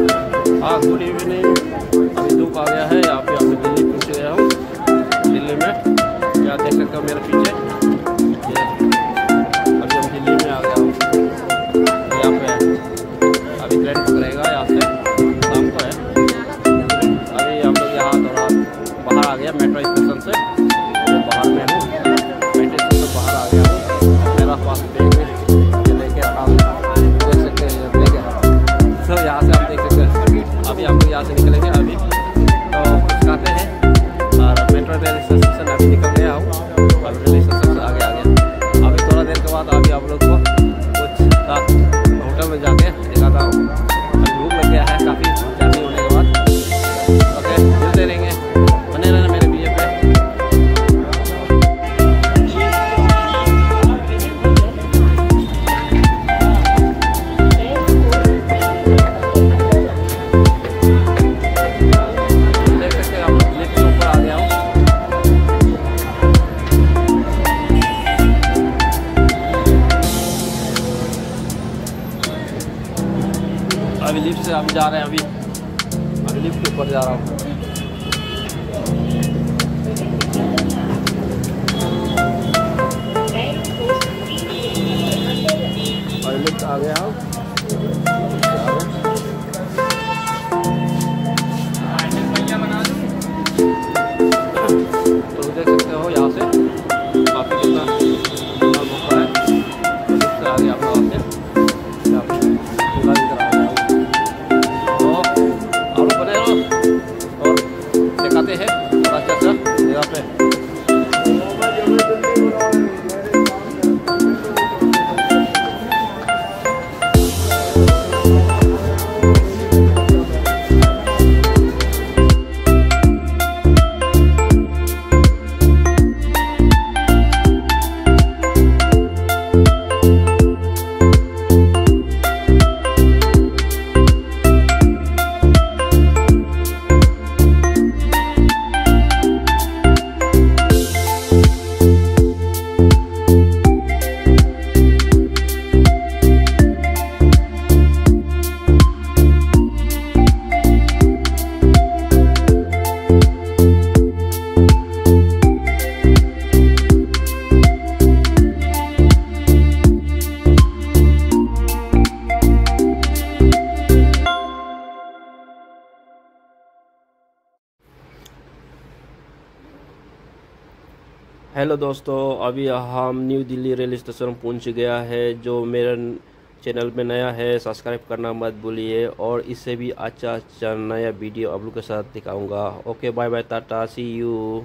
हाँ good evening अभी धूप आ गया है यहाँ पे दिल्ली पहुँच गया हूँ दिल्ली में क्या देख सकते हो मेरे यहाँ से निकलेंगे अभी। तो खाते हैं। और मेट्रो रेल स्टेशन अभी निकल गया हूँ। और रेल स्टेशन से आगे आ गया। अभी थोड़ा देर के बाद अभी आप लोग को कुछ होटल में जाके लिफ्ट से हम जा रहे हैं अभी। अभी लिफ्ट के ऊपर जा रहा हूँ। लिफ्ट आ गया। हेलो दोस्तों, अभी हम न्यू दिल्ली रेल स्टेशन पहुँच गया है, जो मेरा चैनल में नया है सब्सक्राइब करना मत भूलिए और इससे भी अच्छा अच्छा नया वीडियो आप लोग के साथ दिखाऊँगा। Okay bye bye tata see you